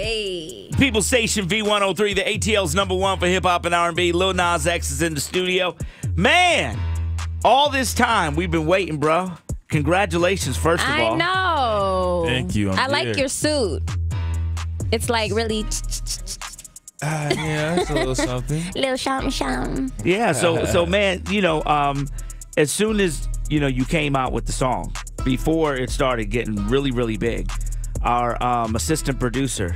Hey. People Station V103, the ATL's number one for hip hop and R&B. Lil Nas X is in the studio. Man, all this time we've been waiting, bro. Congratulations, first of I all. know. Thank you, I'm I like your suit. It's like really Ah, yeah, that's a little something. little something something. Yeah, so so man, you know, um, as soon as you know you came out with the song, before it started getting really really big, our um, assistant producer,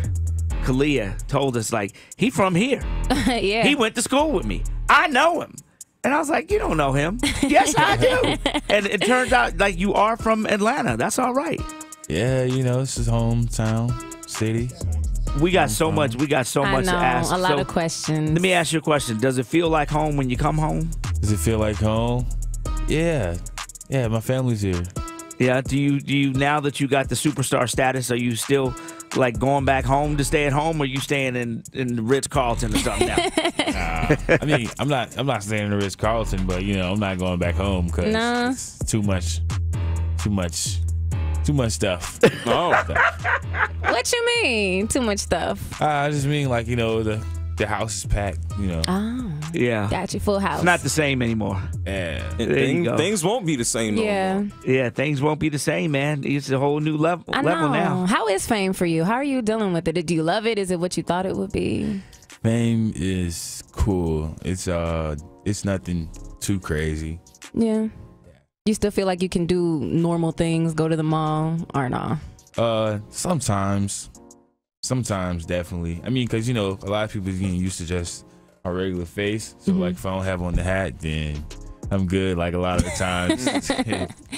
Kalia, told us like he from here. yeah. He went to school with me. I know him. And I was like, you don't know him. yes, I do. and it turns out like you are from Atlanta. That's all right. Yeah, you know, this is hometown, city. We got so much. We got so I much know. to ask. A lot So, of questions. Let me ask you a question. Does it feel like home when you come home? Does it feel like home? Yeah, yeah. My family's here. Yeah. Do you do you now that you got the superstar status? Are you still like going back home to stay at home, or you staying in in the Ritz Carlton or something? Now? I mean, I'm not. I'm not staying in the Ritz Carlton, but you know, I'm not going back home because Nah. it's too much, too much, too much stuff. Oh, what you mean? Too much stuff. Uh, I just mean like you know the the house is packed. You know, Oh, yeah. got you. Full house. It's not the same anymore. yeah. and There you thing- go. things won't be the same no yeah. more. Yeah, things won't be the same, man. It's a whole new level I level know. now. How is fame for you? How are you dealing with it? Do you love it? Is it what you thought it would be? Fame is cool. It's uh, it's nothing too crazy. Yeah. You still feel like you can do normal things, go to the mall, or no? Uh, sometimes, sometimes definitely. I mean, because you know, a lot of people getting used to just a regular face. So like, if I don't have on the hat, then I'm good. Like a lot of the times.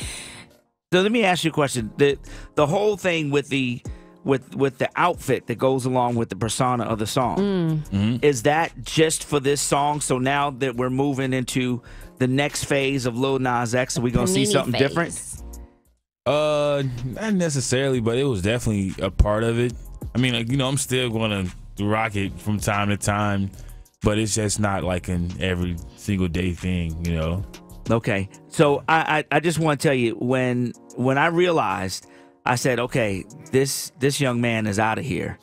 So let me ask you a question. The the whole thing with the with with the outfit that goes along with the persona of the song Mm. is that just for this song? So now that we're moving into the next phase of Lil Nas X, are we gonna see something phase. different? uh, not necessarily, but it was definitely a part of it. I mean, like you know, I'm still gonna rock it from time to time, but it's just not like an every single day thing. You know. Okay. So I, I I just want to tell you when when I realized I said, okay, this this young man is out of here,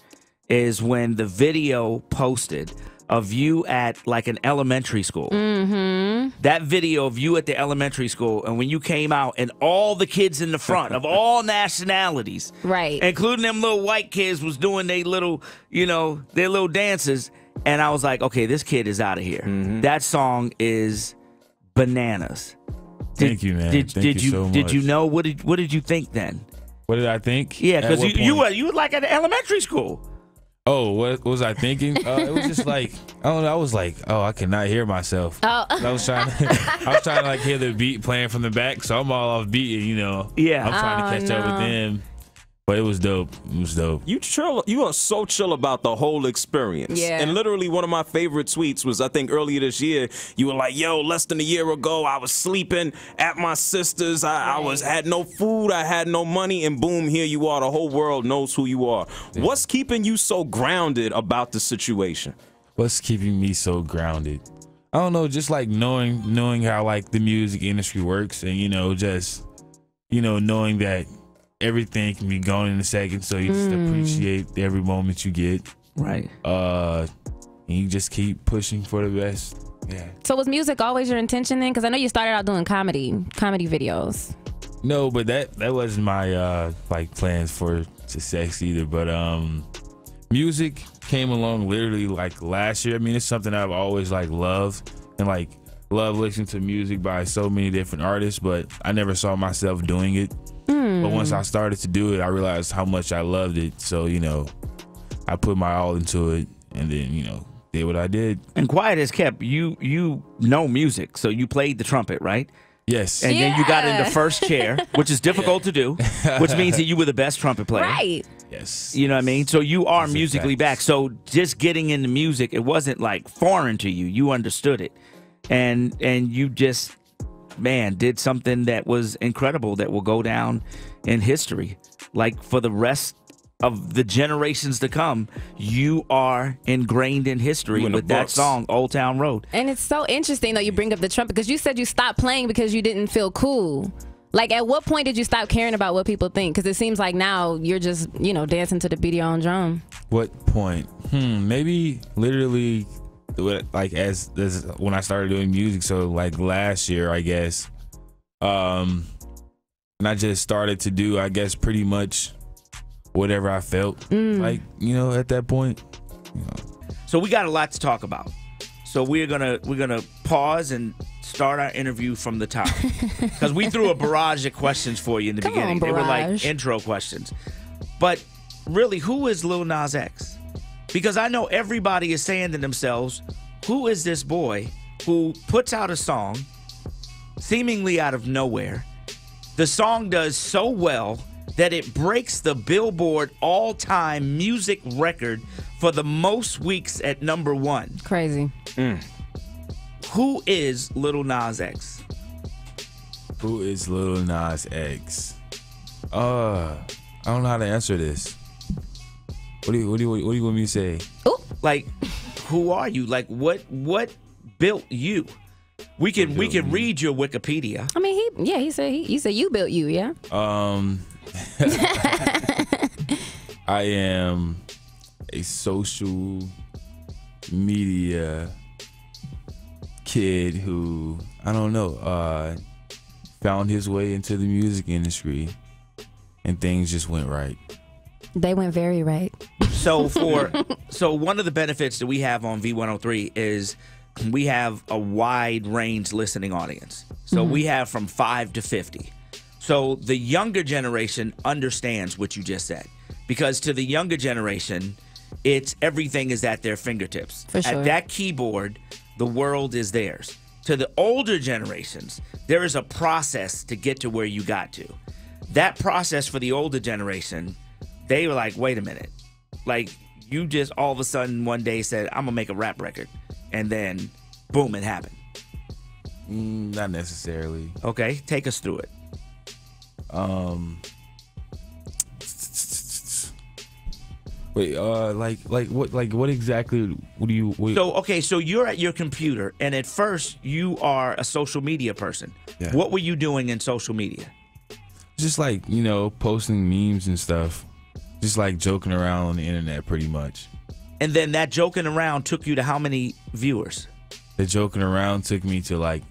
is when the video posted of you at like an elementary school. Mm-hmm. That video of you at the elementary school and when you came out and all the kids in the front of all nationalities, Right. including them little white kids was doing their little, you know, their little dances. And I was like, okay, this kid is out of here. That song is bananas. Thank you, man. Did, Thank did you you, so did you much. know what did what did you think then? What did I think? Yeah, because what you, you were you were like at elementary school. Oh, what was I thinking? Uh, it was just like I don't know. I was like, oh, I cannot hear myself. Oh. I was trying. To, I was trying to like hear the beat playing from the back, so I'm all off beat, and you know, Yeah. I'm trying Oh, to catch up with them. But it was dope. It was dope. You chill. You are so chill about the whole experience. Yeah. And literally, one of my favorite tweets was I think earlier this year. You were like, "Yo, less than a year ago, I was sleeping at my sister's. I, I was had no food. I had no money, and boom, here you are. The whole world knows who you are. What's keeping you so grounded about the situation? What's keeping me so grounded? I don't know. Just like knowing knowing how like the music industry works, and you know, just you know, knowing that everything can be gone in a second, so you just Mm. appreciate every moment you get. Right. Uh, and you just keep pushing for the best. Yeah. So was music always your intention then? Because I know you started out doing comedy, comedy videos. No, but that that wasn't my uh like plans for success either. But um, music came along literally like last year. I mean, it's something I've always like loved and like love listening to music by so many different artists. But I never saw myself doing it. Mm. But once I started to do it, I realized how much I loved it. So you know, I put my all into it, and then you know did what I did. And quiet as kept, you you know music, so you played the trumpet, right? Yes. And then you got in the first chair, which is difficult to do, which means that you were the best trumpet player. Right. yes. You know what I mean? So you are That's musically fact. back. So just getting into music, it wasn't like foreign to you. You understood it. And and you just man did something that was incredible that will go down in history. Like for the rest of the generations to come, you are ingrained in history in with that song Old Town Road. And it's so interesting that you bring up the trumpet because you said you stopped playing because you didn't feel cool. Like, at what point did you stop caring about what people think? Because it seems like now you're just, you know, dancing to the beat of your own drum. What point? Hmm, maybe literally, what- like as this when I started doing music. So like last year, I guess. Um, and I just started to do, I guess, pretty much whatever I felt like, you know, at that point. You know, So we got a lot to talk about. So we're gonna we're gonna pause and start our interview from the top because we threw a barrage of questions for you in the Come beginning. on, they were like intro questions, but really, who is Lil Nas X? Because I know everybody is saying to themselves, "Who is this boy who puts out a song, seemingly out of nowhere? The song does so well that it breaks the Billboard all-time music record for the most weeks at number one." Crazy. Who is Little Nas X? who is Lil Nas X? Uh, I don't know how to answer this. What do you what do you what do you want me to say? Ooh, Like, who are you? Like, what what built you? We can we can me? read your Wikipedia. I mean, he, yeah, he said, he, he said you built you, yeah? Um, I am a social media kid who I don't know uh, found his way into the music industry, and things just went right. They went very right. So for so one of the benefits that we have on V103 is we have a wide range listening audience. So we mm-hmm. have from 5 to 50. So the younger generation understands what you just said because to the younger generation it's everything is at their fingertips. For sure. At that keyboard, the world is theirs. To the older generations, there is a process to get to where you got to. That process for the older generation, they were like, wait a minute. Like, you just all of a sudden one day said, I'm going to make a rap record. And then, boom, it happened. Mm, not necessarily. Okay, take us through it. Um. Wait, uh, like, like what, like what exactly? What do you? What, So, okay, so you're at your computer, and at first, you are a social media person. Yeah. What were you doing in social media? just like you know, posting memes and stuff, just like joking around on the internet, pretty much. And then that joking around took you to how many viewers? The joking around took me to like,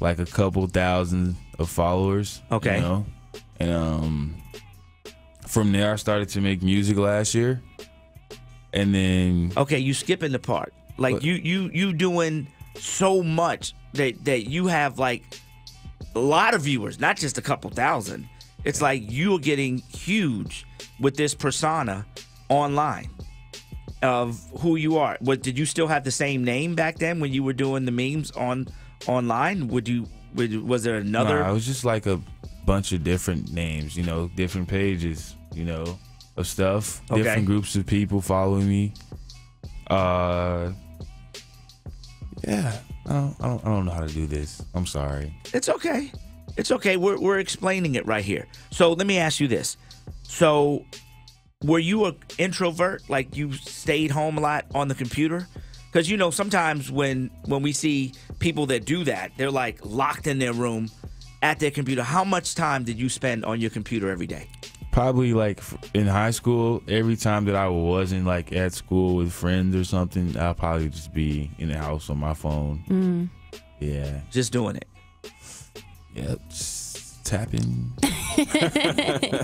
like a couple thousand of followers. Okay. You know, and um, from there I started to make music last year, and then Okay, you skipping the part. Like What? you you you doing so much that that you have like a lot of viewers, not just a couple thousand. It's like you're getting huge with this persona online of who you are. What did you still have the same name back then when you were doing the memes on online? Would you would, was there another Nah, it was just like a bunch of different names, you know, different pages, you know, of stuff. Okay. Different groups of people following me. Uh, yeah, I don't, I don't, I don't know how to do this. I'm sorry. It's okay. It's okay. We're we're explaining it right here. So let me ask you this. So were you a introvert? Like you stayed home a lot on the computer? Because you know sometimes when when we see people that do that, they're like locked in their room at their computer. How much time did you spend on your computer every day? Probably like in high school, every time that I wasn't like at school with friends or something, I'll probably just be in the house on my phone. Mm. Yeah. Just doing it. Yep. Tapping.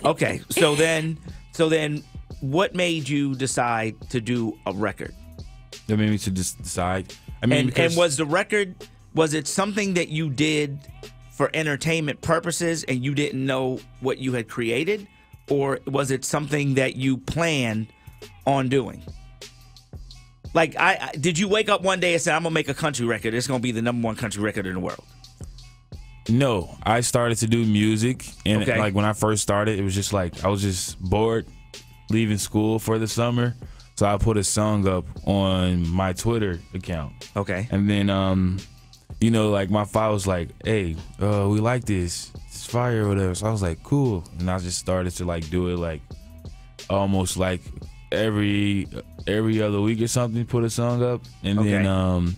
Okay. so then so then what made you decide to do a record? That made me to just decide. I mean, and, and was the record was it something that you did for entertainment purposes and you didn't know what you had created or was it something that you planned on doing like I, I did you wake up one day and say i'm gonna make a country record it's gonna be the number one country record in the world No, I started to do music, and Okay. like when I first started, it was just like I was just bored, leaving school for the summer, so I put a song up on my Twitter account, okay. And then um, you know, like my file was like, "Hey, uh, we like this, it's fire or whatever." So I was like, "Cool," and I just started to like do it like almost like every every other week or something, put a song up, and then um,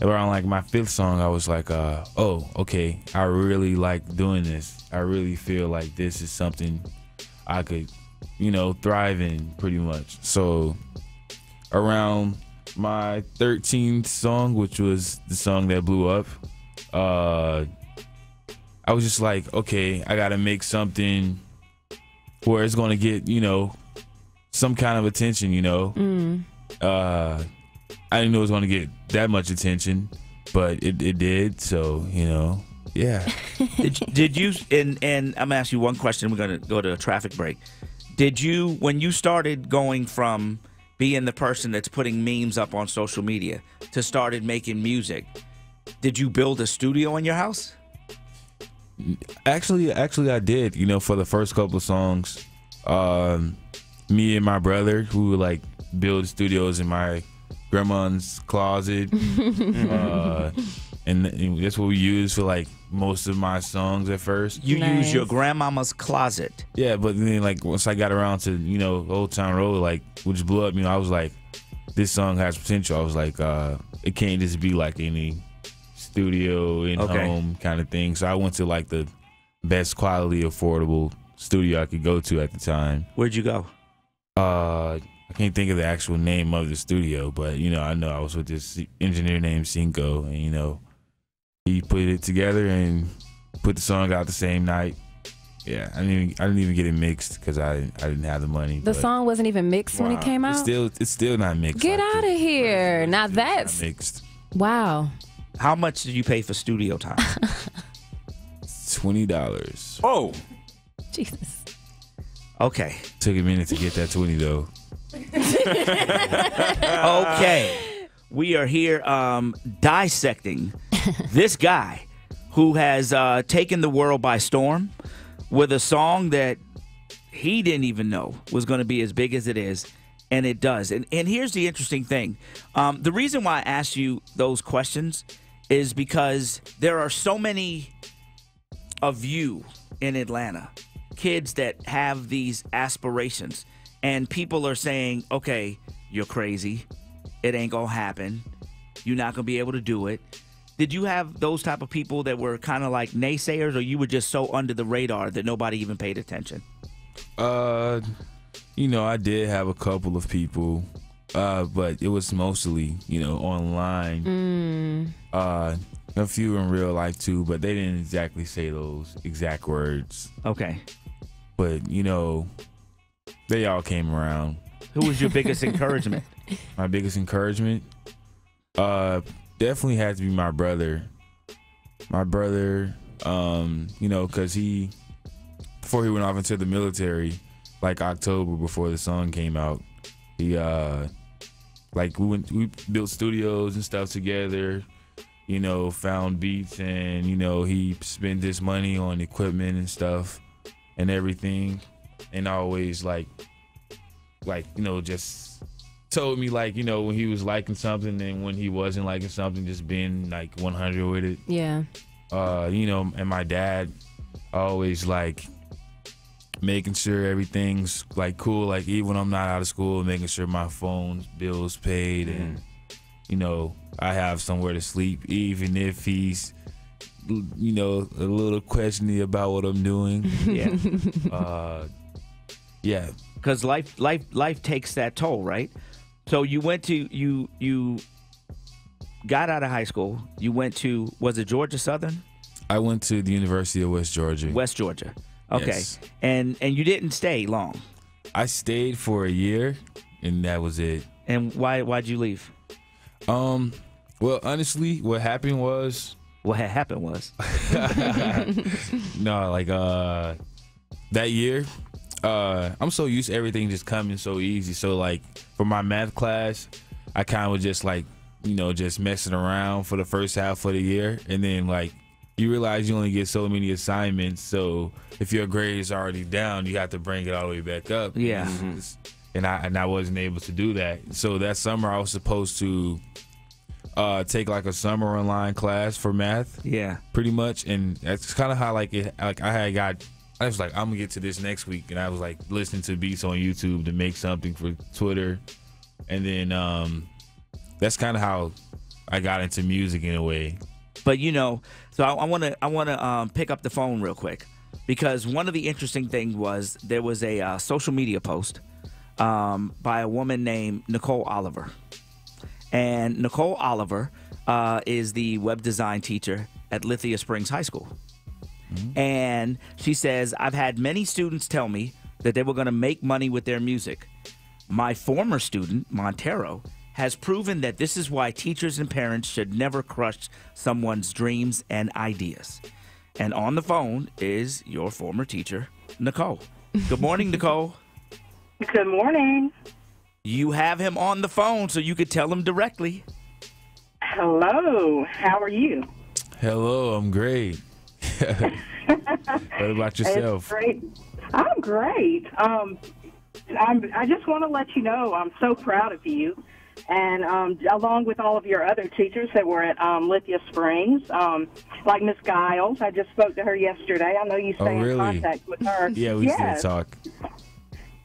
around like my fifth song, I was like, uh, oh, okay, I really like doing this. I really feel like this is something I could, you know, thrive in pretty much. So around my 13th song, which was the song that blew up, uh, I was just like, okay, I gotta make something where it's gonna get, you know, some kind of attention, you know. Mm. Uh, I didn't know it was gonna get that much attention, but it, it did. So you know, yeah. did, did you and and I'm gonna ask you one question. We're gonna go to a traffic break. Did you when you started going from being the person that's putting memes up on social media to started making music? Did you build a studio in your house? Actually, actually, I did. You know, for the first couple of songs, um, me and my brother, who like build studios in my grandma's closet, uh, and, and that's what we used for like most of my songs at first. You Nice. use your grandmama's closet. Yeah, but then like once I got around to you know Old Town Road, like which blew up, you know, I was like, this song has potential. I was like, uh, it can't just be like any studio in Okay. home kind of thing. So I went to like the best quality, affordable studio I could go to at the time. Where'd you go? Uh, I can't think of the actual name of the studio, but you know, I know I was with this engineer named Cinco, and you know, he put it together and put the song out the same night. Yeah, I didn't even, I didn't even get it mixed because I I didn't have the money. The song wasn't even mixed when it came It's out. still it's still not mixed. Get like out of here! Now it's not that's mixed. wow. How much did you pay for studio time? Twenty dollars. Oh, Jesus. okay. Took a minute to get that twenty though. Okay. We are here um, dissecting this guy who has uh, taken the world by storm with a song that he didn't even know was going to be as big as it is. And it does. And, and here's the interesting thing um, the reason why I asked you those questions is because there are so many of you in Atlanta, kids that have these aspirations, and people are saying, okay, you're crazy. It ain't gonna happen. You're not gonna be able to do it. Did you have those type of people that were kind of like naysayers, or you were just so under the radar that nobody even paid attention? Uh, you know, I did have a couple of people, uh, but it was mostly you know online. Mm. Uh, a few in real life too, but they didn't exactly say those exact words. Okay. But you know, they all came around. Who was your biggest encouragement? My biggest encouragement, uh, definitely had to be my brother. My brother, um, you know, cause he before he went off into the military, like October before the song came out, he uh, like we went we built studios and stuff together. You know, found beats and you know he spent his money on equipment and stuff and everything, and always like like you know just told me like you know when he was liking something and when he wasn't liking something just being like 100 with it Yeah. uh you know and my dad always like making sure everything's like cool like even when i'm not out of school making sure my phone bills paid and you know i have somewhere to sleep even if he's you know a little questioning about what i'm doing Yeah. uh yeah. Because life life life takes that toll right? So you went to you you got out of high school. You went to was it georgia southern? I went to the university of west georgia. West georgia. Okay. Yes. and and you didn't stay long? I stayed for a year, and that was it. and why why'd you leave? Um, well, honestly, what happened was what had happened was? No, like uh, that year, uh, I'm so used to everything just coming so easy. So like for my math class, I kind of was just like you know just messing around for the first half of the year, and then like you realize you only get so many assignments. So if your grade is already down, you have to bring it all the way back up. Yeah. and I and I wasn't able to do that. So that summer I was supposed to uh, take like a summer online class for math, yeah pretty much, and that's kind of how like it like I had got. I was like, I'm gonna get to this next week, and I was like listening to beats on YouTube to make something for Twitter, and then um, that's kind of how I got into music in a way. But you know, so I want to I want to um, pick up the phone real quick. Because one of the interesting things was there was a uh, social media post um, by a woman named Nicole Oliver, and Nicole Oliver uh, is the web design teacher at Lithia Springs High School, Mm-hmm. and she says I've had many students tell me that they were going to make money with their music. My former student, Montero, has proven that this is why teachers and parents should never crush someone's dreams and ideas. And on the phone is your former teacher, Nicole. Good morning, Nicole. Good morning. You have him on the phone so you could tell him directly. Hello. How are you? Hello, I'm great. what about It's yourself? great. I'm great. Um, I'm, I just want to let you know I'm so proud of you, and um, along with all of your other teachers that were at um, Lithia Springs, um, like Miss Giles. I just spoke to her yesterday. I know you stay Oh, really? in contact with her. Yeah, we yes. still talk.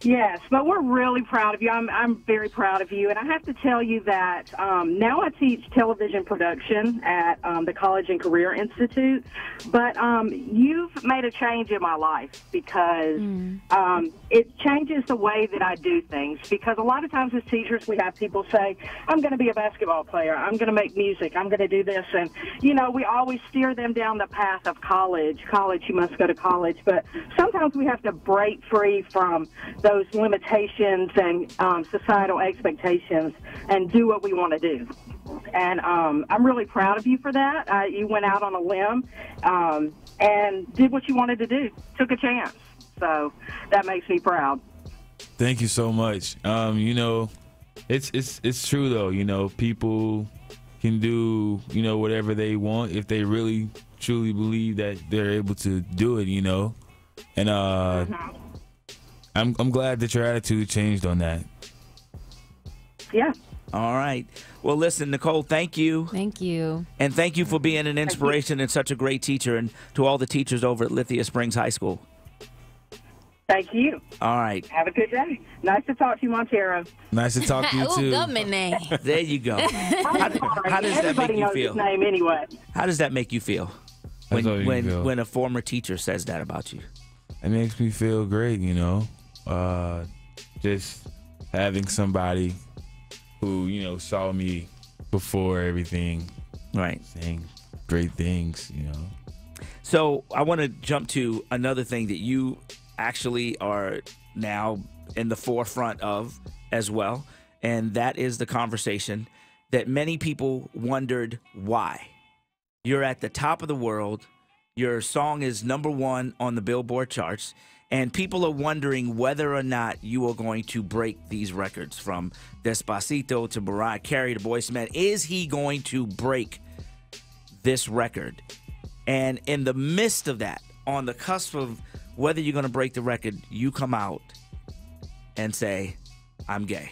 Yes, but we're really proud of you. I'm, I'm very proud of you. And I have to tell you that um, now I teach television production at um, the College and Career Institute. But um, you've made a change in my life because um, it changes the way that I do things. Because a lot of times as teachers, we have people say, I'm going to be a basketball player. I'm going to make music. I'm going to do this. And, you know, we always steer them down the path of college. College, you must go to college. But sometimes we have to break free from those limitations and um, societal expectations and do what we want to do. And um, I'm really proud of you for that. Uh, you went out on a limb um, and did what you wanted to do, took a chance. So that makes me proud. Thank you so much. Um, you know, it's it's it's true though. You know, people can do you know whatever they want if they really truly believe that they're able to do it. You know, and uh, I'm I'm glad that your attitude changed on that. Yeah. All right. Well, listen, Nicole, thank you. Thank you. And thank you for being an inspiration and such a great teacher, and to all the teachers over at Lithia Springs High School. Thank you. All right. Have a good day. Nice to talk to you, Montero. Nice to talk to you too. Ooh, too. government name. There you go. I'm how does that make you knows feel? his name anyway. How does that make you feel? That's When you when feel. when a former teacher says that about you. it makes me feel great, you know. Uh, just having somebody who you know saw me before everything, Right. saying great things, you know. So I want to jump to another thing that you actually are now in the forefront of as well, and that is the conversation that many people wondered why. You're at the top of the world. Your song is number one on the Billboard charts, and people are wondering whether or not you are going to break these records from Despacito to Mariah Carey to Boyz II Men. Is he going to break this record? And in the midst of that, on the cusp of whether you're going to break the record, you come out and say, I'm gay.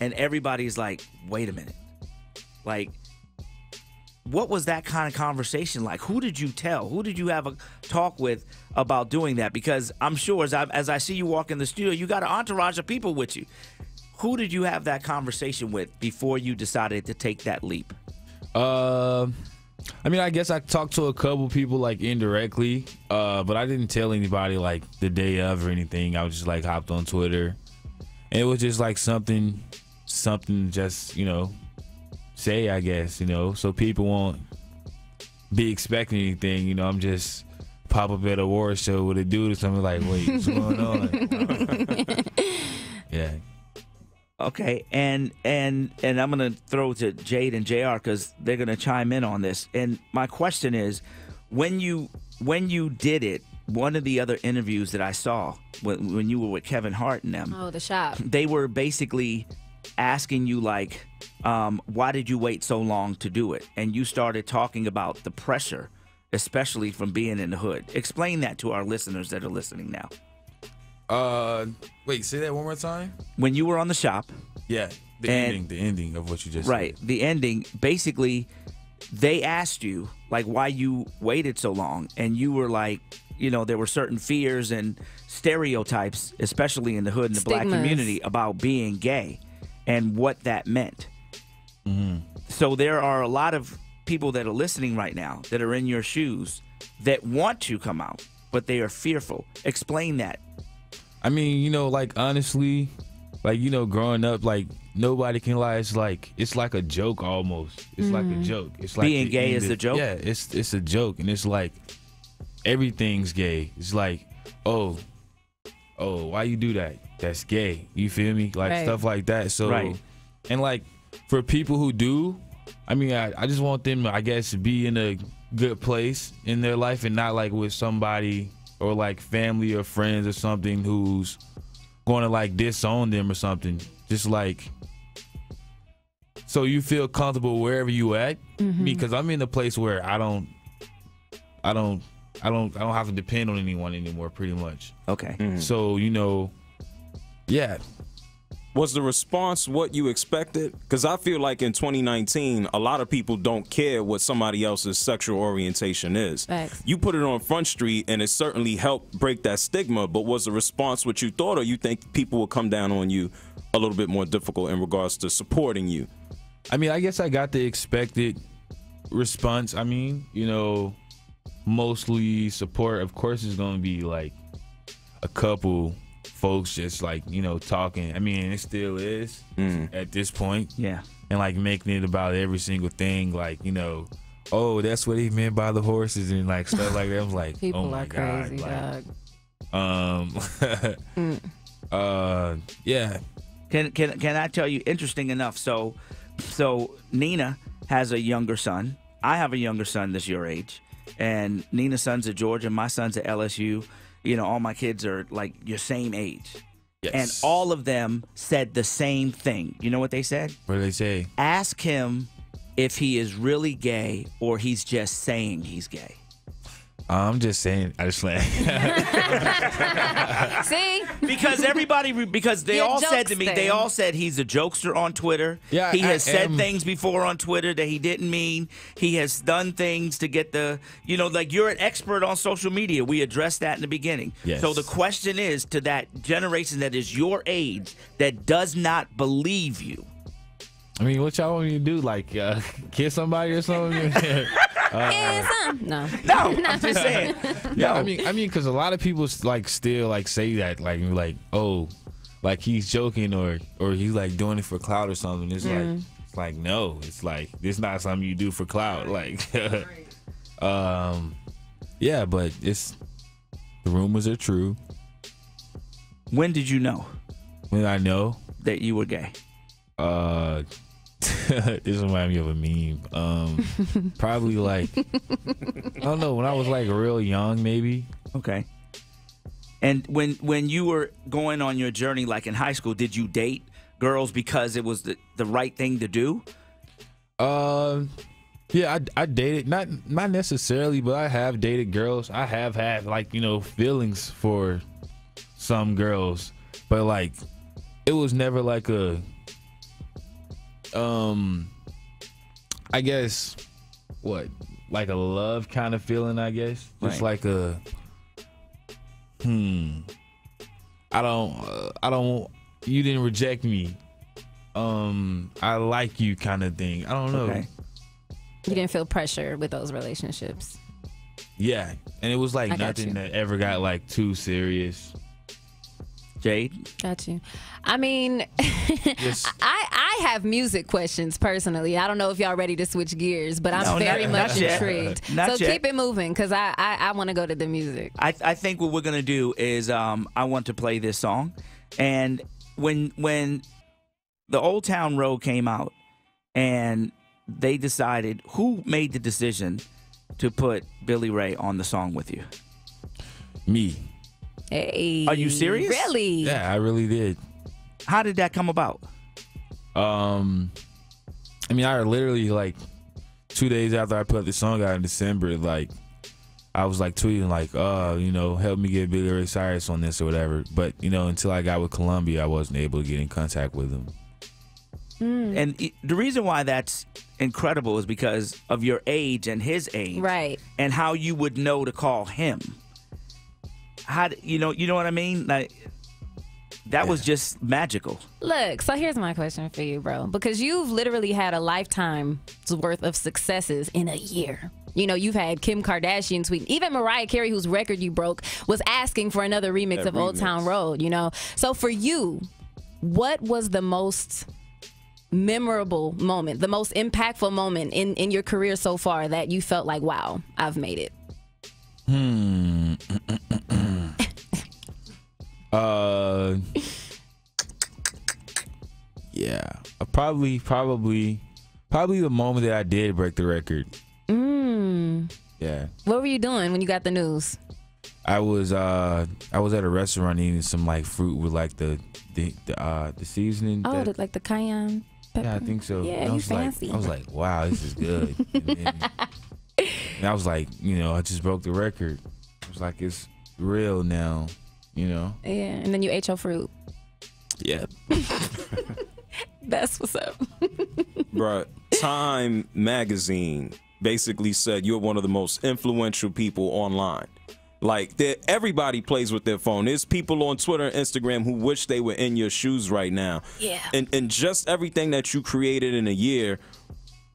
And everybody's like, wait a minute. Like, what was that kind of conversation like? Who did you tell? Who did you have a talk with about doing that? Because I'm sure as I, as I see you walk in the studio, you got an entourage of people with you. Who did you have that conversation with before you decided to take that leap? Uh, I mean, I guess I talked to a couple people like indirectly, uh, but I didn't tell anybody like the day of or anything. I was just like hopped on Twitter, it was just like something, something just you know, say I guess you know, so people won't be expecting anything. You know, I'm just pop up at a war show with a dude or something like, wait, what's going on? yeah. Okay, and and and I'm gonna throw to Jade and Jr. because they're gonna chime in on this. And my question is, when you when you did it, one of the other interviews that I saw when when you were with Kevin Hart and them, Oh, the shop. they were basically asking you like, um, why did you wait so long to do it? And you started talking about the pressure, especially from being in the hood. Explain that to our listeners that are listening now. Uh, wait, say that one more time. When you were on the shop, Yeah, the And- ending, the ending of what you just said. Right. Said. The ending, basically, they asked you like why you waited so long, and you were like, you know, there were certain fears and stereotypes, especially in the hood and the black community, about being gay and what that meant. Mm-hmm. so there are a lot of people that are listening right now that are in your shoes that want to come out, but they are fearful. Explain that. I mean, you know, like honestly, like you know, growing up, like nobody can lie. It's like it's like a joke almost. It's like a mm-hmm. joke. It's like Being gay is a joke? Yeah, it's it's a joke, and it's like everything's gay. It's like, oh, oh, why you do that? That's gay. You feel me? Like Right. stuff like that. So, Right. and like for people who do, I mean, I, I just want them, I guess, to be in a good place in their life and not like with somebody or like family or friends or something who's going to like disown them or something. Just like so you feel comfortable wherever you at. Mm-hmm. Because I'm in a place where I don't, I don't, I don't, I don't have to depend on anyone anymore. Pretty much. Okay. Mm-hmm. So you know, yeah, Was the response what you expected? Because I feel like in 2019, a lot of people don't care what somebody else's sexual orientation is. Facts. You put it on Front Street, and it certainly helped break that stigma. But was the response what you thought, or you think people will come down on you a little bit more difficult in regards to supporting you? I mean, I guess I got the expected response. I mean, you know, mostly support. Of course, is going to be like a couple folks just like you know talking. I mean, it still is at this point, Yeah. and like making it about every single thing. Like you know, oh, that's what he meant by the horses and like stuff like that. I was like, People oh my are god, crazy, like, dog. um, uh, yeah, Can can can I tell you? Interesting enough. So, so Nina has a younger son. I have a younger son that's your age, and Nina's son's at Georgia. My son's at LSU. You know, all my kids are like your same age, yes. and all of them said the same thing. You know what they said? what do they say? Ask him if he is really gay or he's just saying he's gay. I'm just saying. I just like. See, because everybody because they You're all said to me they all said he's a jokester on Twitter. Yeah, he I has said am- things before on Twitter that he didn't mean. He has done things to get the you know like you're an expert on social media. We addressed that in the beginning. Yes. So the question is to that generation that is your age that does not believe you. I mean, what y'all want me to do? Like, uh, kiss somebody or something? yeah, some. no. No, I'm just saying. yeah, No. I mean, I mean, because a lot of people like still like say that, like, like, oh, like he's joking or or he's like doing it for clout or something. It's like, it's like no, it's like this not something you do for clout. Like, um, yeah, but it's the rumors are true. when did you know When I know, that you were gay? uh. this reminds me of a meme. Um, probably like I don't know when I was like real young, maybe. Okay. And when when you were going on your journey, like in high school, did you date girls because it was the, the right thing to do? Um, yeah, I, I dated not not necessarily, but I have dated girls. I have had like you know feelings for some girls, but like it was never like a um, I guess what like a love kind of feeling. I guess just Right. like a hmm. I don't. Uh, I don't. You didn't reject me um I like you kind of thing. I don't know. Okay. You didn't feel pressure with those relationships. Yeah. And it was like I nothing you. that ever got like too serious. Jade? Got you. I mean, Just I I have music questions personally. I don't know if y'all ready to switch gears, but I'm No, very not- much not intrigued. Not so yet. keep it moving because I I, I want to go to the music. I, I think what we're gonna do is um, I want to play this song, and when when the Old Town Road came out, and they decided who made the decision to put Billy Ray on the song with you. me. Hey, Are you serious? Really? Yeah, I really did. How did that come about? Um I mean I literally like two days after I put the song out in December, like I was like tweeting like, uh, you know, help me get Billy Ray Cyrus on this or whatever. But, you know, until I got with Columbia I wasn't able to get in contact with him. And it, the reason why that's incredible is because of your age and his age, Right. And how you would know to call him. How you know? You know what I mean? Like, that was just magical. Look, so here's my question for you, bro. Because you've literally had a lifetime's worth of successes in a year. You know, you've had Kim Kardashian tweet. Even Mariah Carey, whose record you broke, was asking for another remix That of Old. Town Road, you know? So for you, what was the most memorable moment, the most impactful moment in, in your career so far that you felt like, wow, I've made it? Uh, yeah, uh, probably, probably, probably the moment that I did break the record. Mm. Yeah, What were you doing when you got the news? I was uh I was at a restaurant eating some like fruit with like the the the, uh the seasoning. Oh, that- the, like the cayenne pepper? yeah, I think so. Yeah, And I you was fancy. like, I was like, wow, this is good. and, and I was like, you know, I just broke the record. I was like, it's real now, you know. yeah, and then you ate your fruit. Yeah, That's what's up. Bruh, Time magazine basically said you're one of the most influential people online. Like there- everybody plays with their phone. There's people on Twitter and Instagram who wish they were in your shoes right now. Yeah. And and just everything that you created in a year,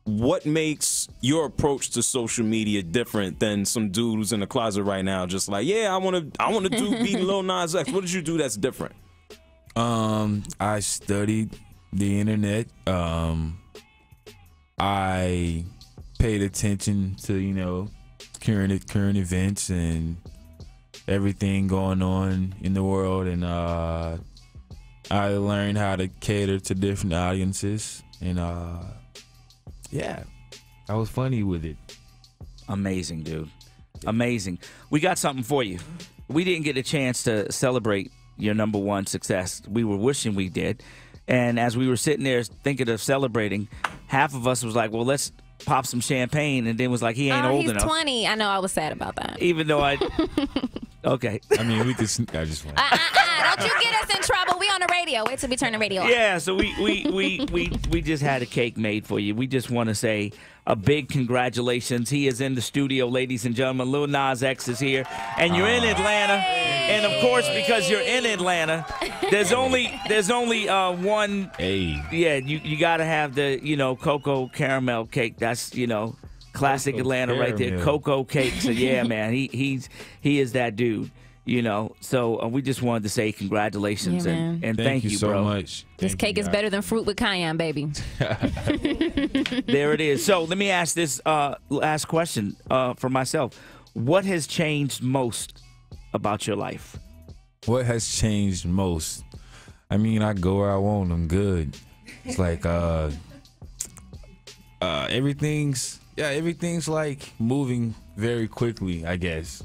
what makes your approach to social media different than some dude who's in the closet right now just like, yeah, I wanna I wanna do beat Lil Nas X. What did you do that's different? Um, I studied the internet. Um, I paid attention to you know current current events and everything going on in the world, and uh, I learned how to cater to different audiences, and uh, yeah, I was funny with it. Amazing, dude. Amazing. We got something for you. We didn't get a chance to celebrate your number one success. We were wishing we did. And as we were sitting there thinking of celebrating, half of us was like, well, let's pop some champagne. And then was like, he ain't oh, old he's enough. 20. I know I was sad about that. Even though I. okay. I mean, we just. I just went. Uh-uh, don't you get us in trouble. We on the radio. Wait till we turn the radio off. Yeah, so we we we we we just had a cake made for you. We just want to say a big congratulations. He is in the studio, ladies and gentlemen. Lil Nas X is here, and you're in Atlanta. And of course, because you're in Atlanta, there's only there's only uh, one. Hey, Yeah, you you got to have the you know cocoa caramel cake. That's you know classic Cocoa Atlanta right there. caramel. Cocoa cake. So yeah, man, he he's he is that dude. You know, so uh, we just wanted to say congratulations Yeah, and, and thank, thank, you, so bro. much. This Thank cake is guys. better than fruit with cayenne, baby. There it is. So let me ask this uh, last question uh, for myself. What has changed most about your life? What has changed most? I mean, I go where I want. I'm good. It's like uh, uh, everything's yeah, everything's like moving very quickly. I guess.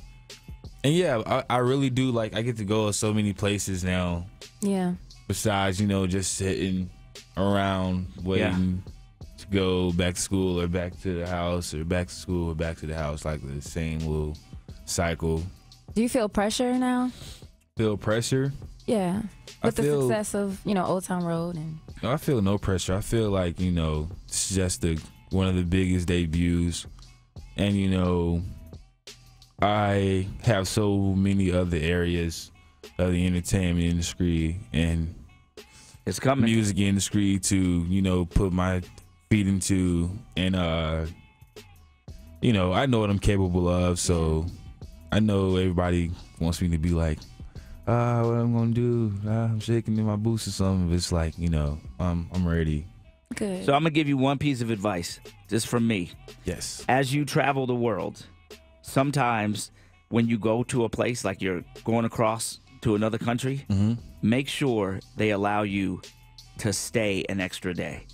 And yeah, I, I really do like. I get to go to so many places now. Yeah. Besides, you know, just sitting around waiting to go back to school or back to the house or back to school or back to the house, like the same little cycle. Do you feel pressure now? Feel pressure. Yeah. I With the feel- success of, you know, Old Town Road and I feel no pressure. I feel like you know it's just the one of the biggest debuts, and you know, I have so many other areas of the entertainment industry and It's coming. music industry to you know put my feet into, and uh, you know, I know what I'm capable of, so I know everybody wants me to be like. Uh, what I'm gonna do? Uh, I'm shaking in my boots or something. But it's like you know, I'm I'm ready. Good. So I'm gonna give you one piece of advice, just from me. Yes. As you travel the world, sometimes when you go to a place like you're going across to another country, Mm-hmm. make sure they allow you to stay an extra day.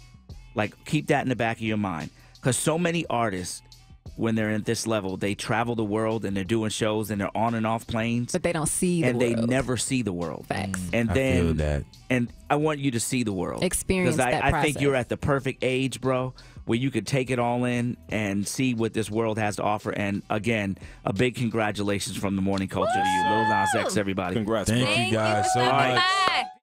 Like keep that in the back of your mind, because so many artists, when they're at this level, they travel the world and they're doing shows and they're on and off planes, but they don't see the and they never see the world. Facts. And mm, I then feel that. and I want you to see the world. Experience Because I, that I think you're at the perfect age, bro, where you could take it all in and see what this world has to offer. And again, a big congratulations from the morning culture to you. Lil Nas X, everybody. Congrats, Thank bro. you guys so much. Bye.